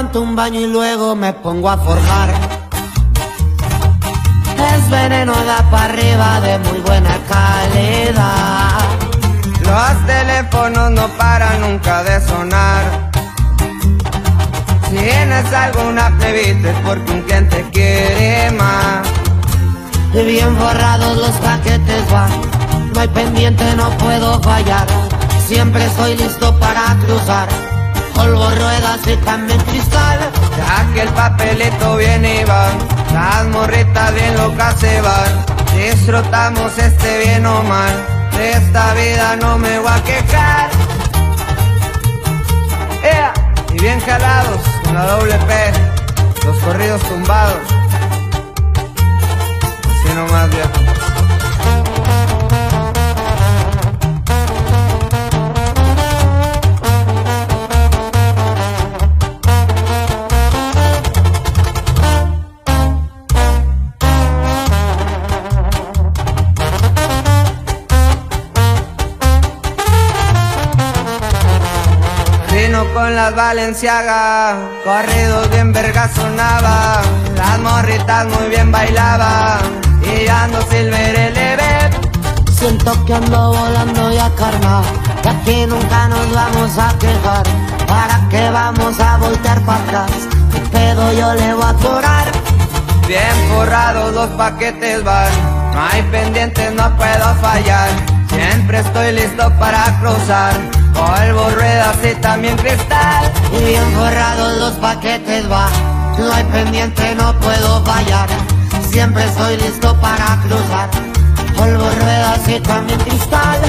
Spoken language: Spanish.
levanto un baño y luego me pongo a forjar. Es veneno da para arriba de muy buena calidad. Los teléfonos no paran nunca de sonar. Si tienes alguna plebita es porque un cliente quiere más. Y bien borrados los paquetes van, no hay pendiente, no puedo fallar. Siempre estoy listo para cruzar, polvo, ruedas y también cristal. Ya que el papelito viene y va, las morritas bien locas se van. Disfrutamos este bien o mal, de esta vida no me voy a quejar. ¡Ea! Y bien jalados con la doble P, los corridos tumbados. Así nomás viejo. Con las Valenciaga, corridos bien verga sonaba, las morritas muy bien bailaban, y ando silver eleve. Siento que ando volando ya carnal, que aquí nunca nos vamos a quejar. ¿Para qué vamos a voltear para atrás? ¿Qué pedo yo le voy a cobrar? Bien forrados los paquetes van, no hay pendientes, no puedo fallar, siempre estoy listo para cruzar, polvo, ruedas y también cristal. Y bien forrados los paquetes va, no hay pendiente, no puedo fallar. Siempre estoy listo para cruzar, polvo, ruedas y también cristal.